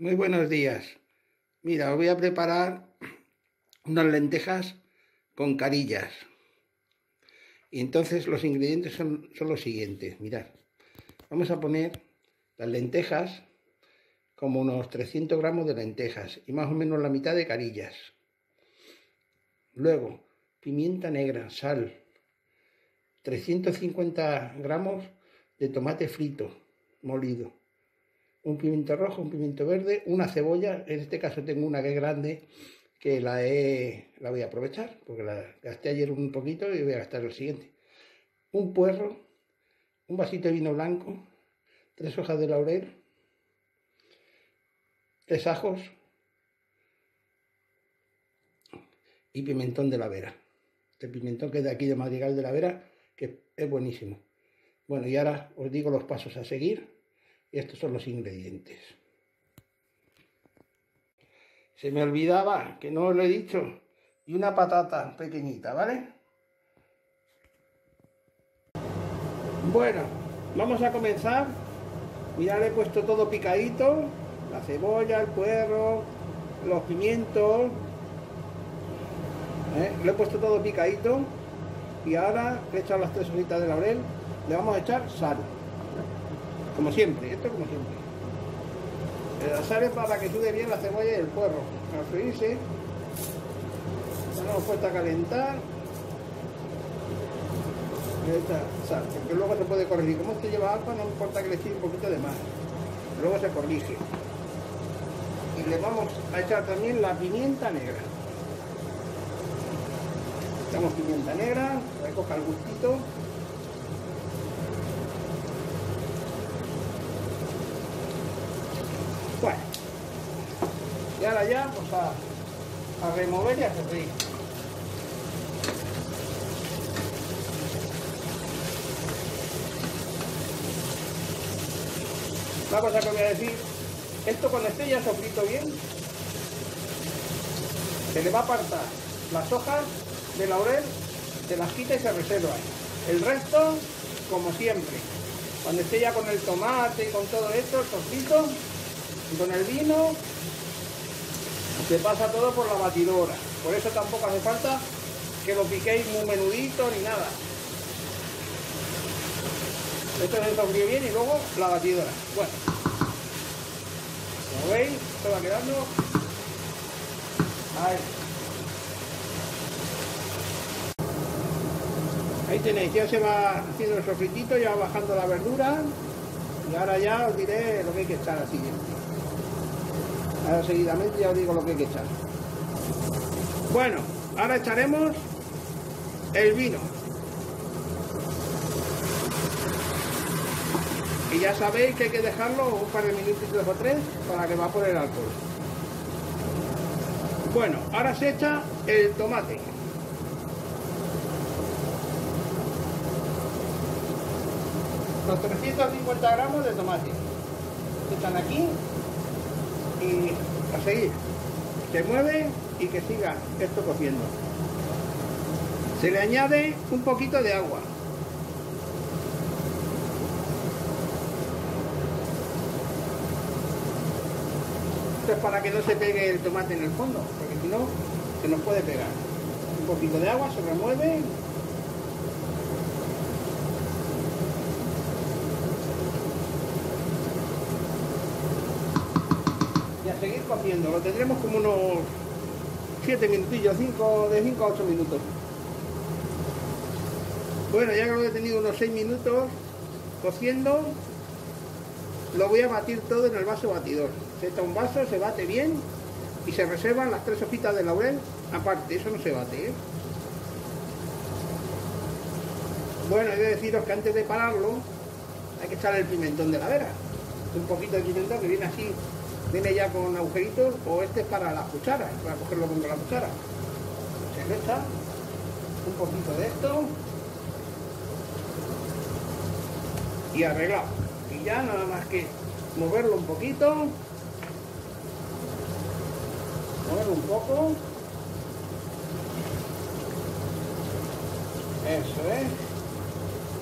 Muy buenos días. Mira, os voy a preparar unas lentejas con carillas. Y entonces los ingredientes son, los siguientes. Mirad, vamos a poner las lentejas como unos 300 gramos de lentejas y más o menos la mitad de carillas. Luego, pimienta negra, sal, 350 gramos de tomate frito, molido, un pimiento rojo, un pimiento verde, una cebolla, en este caso tengo una que es grande, que la, he, la voy a aprovechar, porque la gasté ayer un poquito y voy a gastar el siguiente. Un puerro, un vasito de vino blanco, tres hojas de laurel, tres ajos y pimentón de la vera. Este pimentón que es de aquí de Madrigal de la Vera, que es buenísimo. Bueno, y ahora os digo los pasos a seguir estos son los ingredientes. Se me olvidaba, que no os lo he dicho, y una patata pequeñita, ¿vale? Bueno, vamos a comenzar. Mirad, he puesto todo picadito, la cebolla, el puerro, los pimientos. ¿eh? Lo he puesto todo picadito y ahora echado las tres hojitas de laurel. Le vamos a echar sal como siempre, esto como siempre. La sal es para que sude bien la cebolla y el puerro. Al freírse, hemos puesto a calentar. Esta porque luego se puede corregir. Como este lleva agua, no importa que le eche un poquito de más. Luego se corrige. Y le vamos a echar también la pimienta negra. Echamos pimienta negra, recoja el gustito. Ya pues a, remover y a freír. Una cosa que voy a decir, esto cuando esté ya sofrito bien, se le va a apartar las hojas de laurel, se las quita y se reserva. El resto, como siempre, cuando esté ya con el tomate y con todo esto, el sofrito, y con el vino se pasa todo por la batidora. Por eso tampoco hace falta que lo piquéis muy menudito ni nada. Esto se sofríe bien y luego la batidora. Bueno, como veis, esto va quedando ahí. Ahí tenéis, ya se va haciendo el sofritito, ya va bajando la verdura y ahora ya os diré lo que hay que al siguiente. Ahora seguidamente ya os digo lo que hay que echar. Bueno, ahora echaremos el vino. Y ya sabéis que hay que dejarlo un par de minutos o tres para que va por el alcohol. Bueno, ahora se echa el tomate. Los 350 gramos de tomate. Se echan aquí y a seguir. Se mueve y que siga esto cociendo. Se le añade un poquito de agua. Esto es para que no se pegue el tomate en el fondo, porque si no, se nos puede pegar. Un poquito de agua, se remueve seguir cociendo. Lo tendremos como unos 7 minutillos, 5, de 5 a 8 minutos. Bueno, ya que lo he tenido unos 6 minutos cociendo, lo voy a batir todo en el vaso batidor. Se echa un vaso, se bate bien y se reservan las tres hojitas de laurel aparte, eso no se bate. ¿eh? Bueno, he de deciros que antes de pararlo hay que echar el pimentón de la vera. Un poquito de pimentón que viene así viene ya con agujeritos o este es para la cuchara, para cogerlo con la cuchara. Se le echa un poquito de esto y arreglado. Y ya nada más que moverlo un poquito, moverlo un poco. Eso es.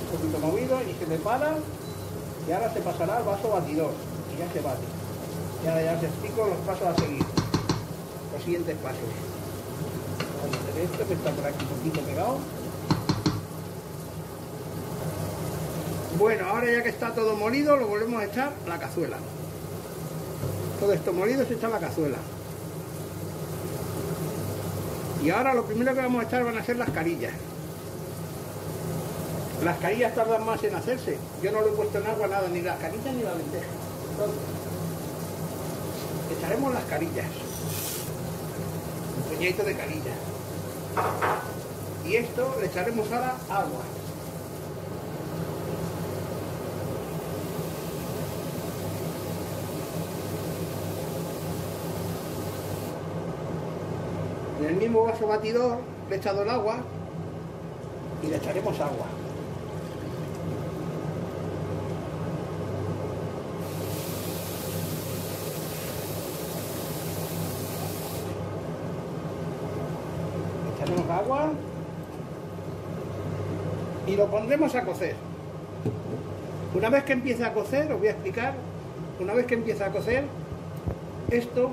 Un poquito movido y se le para y ahora se pasará al vaso batidor y ya se bate. Y ahora ya os explico los pasos a seguir. Los siguientes pasos. Vamos a hacer esto que está por aquí un poquito pegado. Bueno, ahora ya que está todo molido, lo volvemos a echar la cazuela. Todo esto molido se echa la cazuela. Y ahora lo primero que vamos a echar van a ser las carillas. Las carillas tardan más en hacerse. Yo no lo he puesto en agua nada, ni las carillas ni la lenteja. Echaremos las carillas. Un puñadito de carillas. Y esto le echaremos ahora agua. En el mismo vaso batidor le he echado el agua y le echaremos agua. Agua y lo pondremos a cocer. Una vez que empiece a cocer, os voy a explicar, una vez que empiece a cocer, esto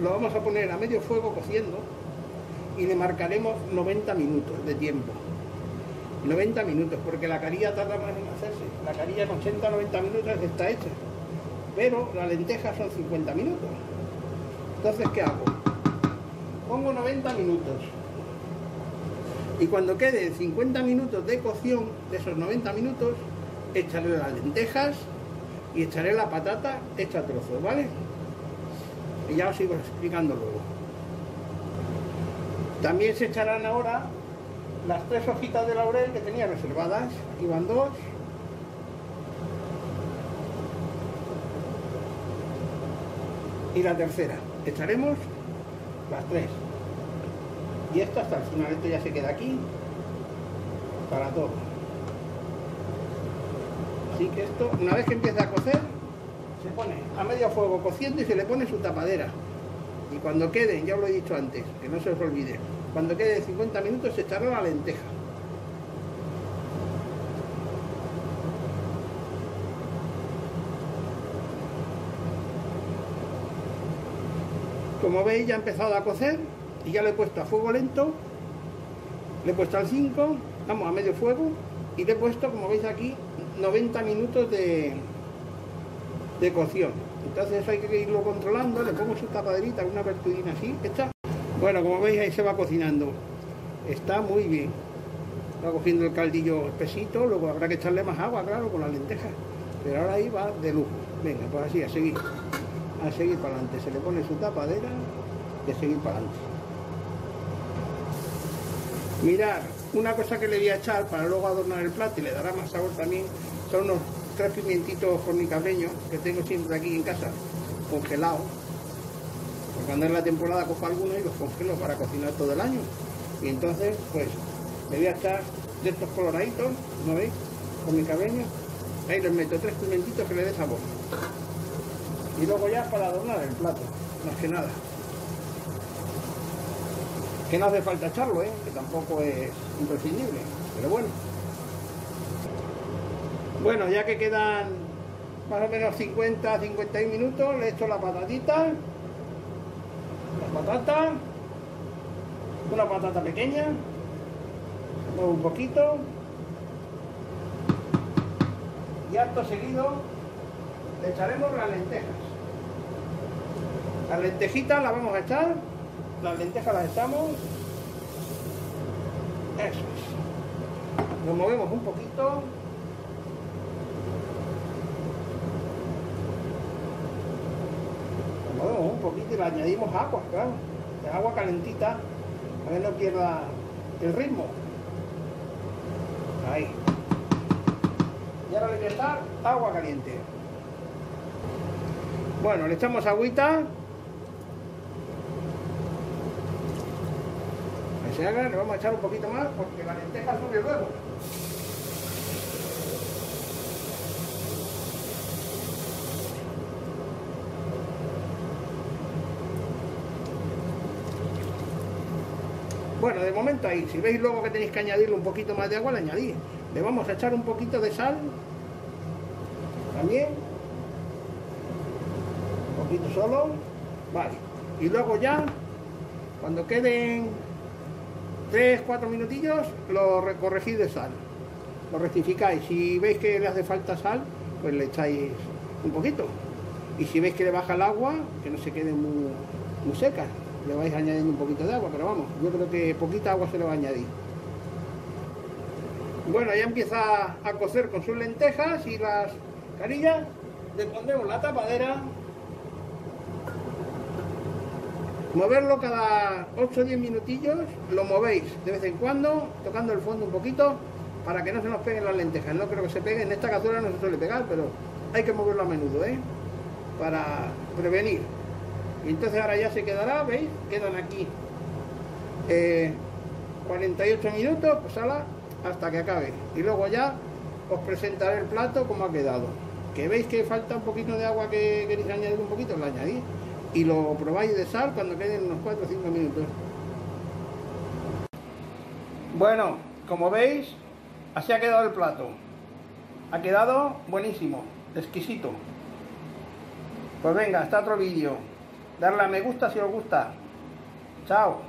lo vamos a poner a medio fuego cociendo y le marcaremos 90 minutos de tiempo. 90 minutos, porque la carilla tarda más en hacerse. La carilla en 80-90 minutos está hecha. Pero la lenteja son 50 minutos. Entonces, ¿qué hago? Pongo 90 minutos. Y cuando quede 50 minutos de cocción de esos 90 minutos, echaré las lentejas y echaré la patata hecha a trozos, ¿vale? Y ya os sigo explicando luego. También se echarán ahora las tres hojitas de laurel que tenía reservadas. Iban dos. Y la tercera. Echaremos las tres. Y esto hasta el final, esto ya se queda aquí para todo. Así que esto, una vez que empieza a cocer, se pone a medio fuego cociendo y se le pone su tapadera. Y cuando quede, ya os lo he dicho antes, que no se os olvide, cuando quede 50 minutos se echará la lenteja. Como veis ya ha empezado a cocer y ya lo he puesto a fuego lento, le he puesto al 5, vamos a medio fuego y le he puesto, como veis aquí, 90 minutos de, de cocción. Entonces hay que irlo controlando, le pongo su tapaderita, una aperturina así, está. Bueno, como veis ahí se va cocinando. Está muy bien. Va cogiendo el caldillo espesito, luego habrá que echarle más agua, claro, con las lentejas. Pero ahora ahí va de lujo. Venga, pues así, a seguir. A seguir para adelante. Se le pone su tapadera a seguir para adelante. Mirar, una cosa que le voy a echar para luego adornar el plato y le dará más sabor también, son unos tres pimientitos fornicabreños que tengo siempre aquí en casa, congelados. Cuando es la temporada cojo algunos y los congelo para cocinar todo el año. Y entonces, pues, le voy a echar de estos coloraditos, ¿no veis? Fornicabreños. Ahí les meto tres pimientitos que le dé sabor. Y luego ya para adornar el plato, más que nada. Que no hace falta echarlo, ¿eh? que tampoco es imprescindible, pero bueno. Bueno, ya que quedan más o menos 50, 51 minutos, le echo la patatita, la patata, una patata pequeña, un poquito, y acto seguido le echaremos las lentejas. Las lentejitas las vamos a echar, las lentejas las echamos, eso es. Nos movemos un poquito. Nos movemos un poquito y le añadimos agua, claro. El agua calentita, para que no pierda el ritmo. Ahí. Y ahora le voy a echar agua caliente. Bueno, le echamos agüita. Se haga, le vamos a echar un poquito más porque la lenteja sube luego. Bueno, de momento ahí, si veis luego que tenéis que añadirle un poquito más de agua, le añadís. Le vamos a echar un poquito de sal también. poquito solo. Vale. Y luego ya, cuando queden 3, 4 minutillos, lo corregís de sal. Lo rectificáis. Si veis que le hace falta sal, pues le echáis un poquito. Y si veis que le baja el agua, que no se quede muy, muy seca, le vais añadiendo un poquito de agua, pero vamos, yo creo que poquita agua se le va a añadir. Bueno, ya empieza a cocer con sus lentejas y las carillas. Le pondremos la tapadera. Moverlo cada 8 o 10 minutillos, lo movéis de vez en cuando, tocando el fondo un poquito, para que no se nos peguen las lentejas. No creo que se peguen, en esta cazuela no se suele pegar, pero hay que moverlo a menudo, ¿eh? Para prevenir. Y entonces ahora ya se quedará, ¿veis? Quedan aquí 48 eh, minutos, pues ala, hasta que acabe. Y luego ya os presentaré el plato como ha quedado. Que veis que falta un poquito de agua que queréis añadir un poquito, lo añadís. Y lo probáis de sal cuando queden unos 4 o 5 minutos. Bueno, como veis, así ha quedado el plato. Ha quedado buenísimo, exquisito. Pues venga, hasta otro vídeo. Darle a me gusta si os gusta. Chao.